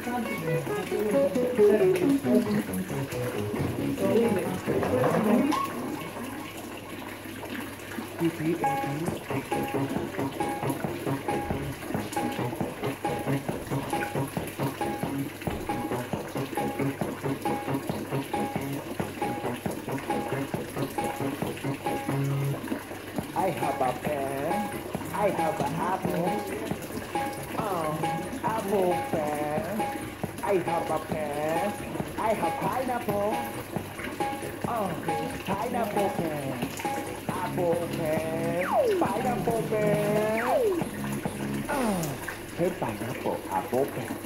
I have a pen, I have an apple. Um, apple pear. I have a pen. I have pineapple. Oh, pineapple pen. Apple pen. Pineapple pen. Oh, hey, pineapple, apple pen.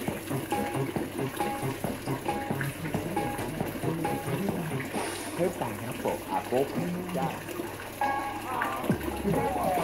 เฮ้ยป่านะปกอาโป๊กจ้า